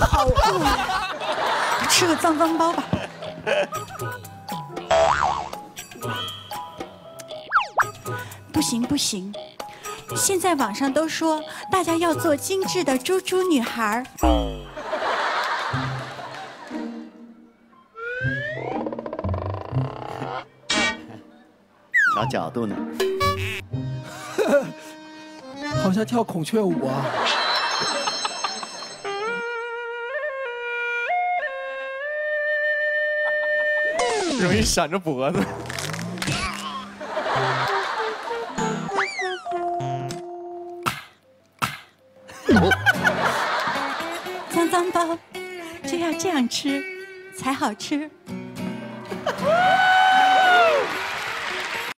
好饿，吃个脏脏包吧。不行不行，现在网上都说大家要做精致的猪猪女孩儿。找角度呢。好像跳孔雀舞啊！容易闪着脖子。脏脏包就要这样吃才好吃。